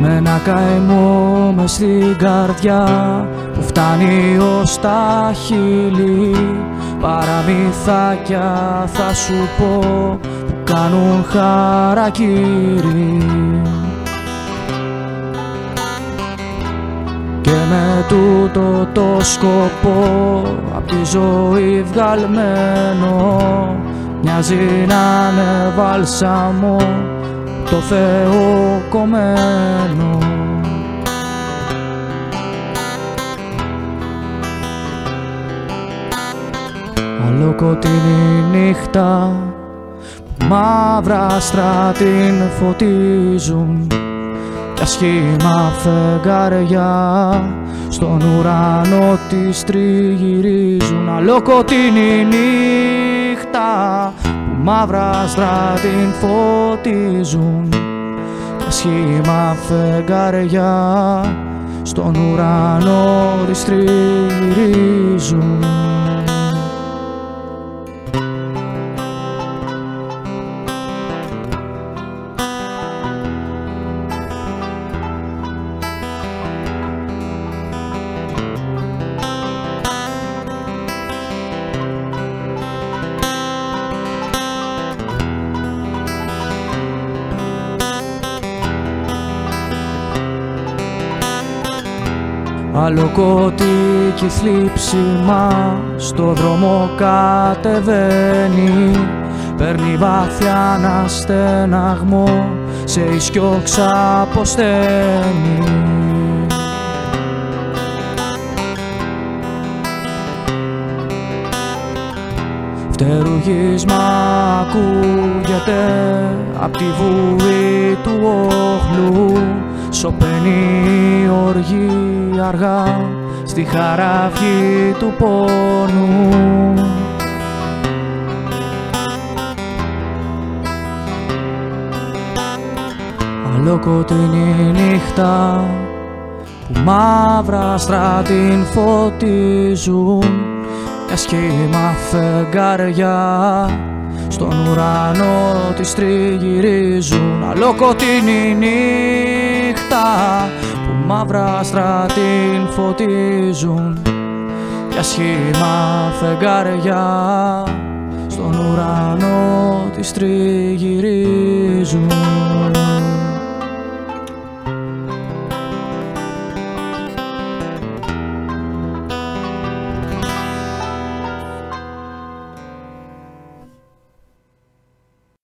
Με ένα καημό με στην καρδιά που φτάνει ως τα χείλη Παραμυθάκια θα σου πω που κάνουν χαρακτήρι. Και με τούτο το σκοπό απ' τη ζωή βγαλμένο Μοιάζει να είναι βάλσαμο το Θεό κομμένο. Αλοκοτεινή νύχτα που μαύρα άστρα την φωτίζουν κι ασχήμα φεγγάρια στον ουρανό της τριγυρίζουν. Αλοκοτεινή νύχτα που μαύρα άστρα την φωτίζουν. Κι σχήμα φεγγάρια στον ουρανό της τριγυρίζουν Αλοκότη και θλίψιμα στο δρόμο κατεβαίνει. Παίρνει βαθιά ένα στεναγμό σε ίσκιο ξαποσταίνει. Φτερουγίσμα ακούγεται απ' τη βουή του όχλου Σωπαίνει η οργή αργά στη χαραυγή του πόνου. Αλοκοτεινή νύχτα που μαύρα άστρα την φωτίζουν μια σχήμα φεγγάρια στον ουρανό της τριγυρίζουν. Αλοκοτεινή νύχτα που μαύρα άστρα την φωτίζουν. Για σχήμα φεγγάρια στον ουρανό της τριγυρίζουν